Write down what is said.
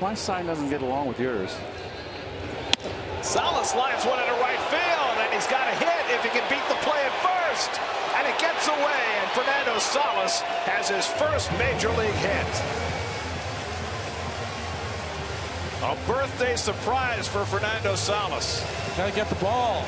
My sign doesn't get along with yours. Salas lines one into right field, and he's got a hit if he can beat the play at first. And it gets away, and Fernando Salas has his first major league hit. A birthday surprise for Fernando Salas. Got to get the ball.